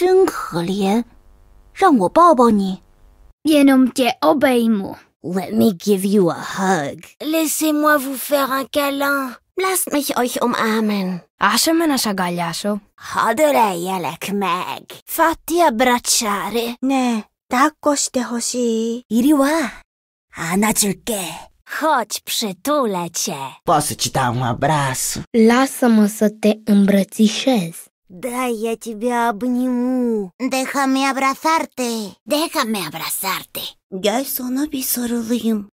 真可怜，让我抱抱你。Jenom cię obejmu. Let me give you a hug. Laissez-moi vous faire un câlin. Lasst mich euch umarmen. Lasciami nasza gagliaso. Hoderei Alec Meg. Fatti abbracciare. Ne, tako shite hoshii. Iri wa, anajulke. Chodź, przytulę cię. Posso ci dare un abbraccio? Lasă-mă te îmbrățișez. Да, я тебя обниму. Déjame abrazarte. Déjame abrazarte. Я сону бисорылыйым.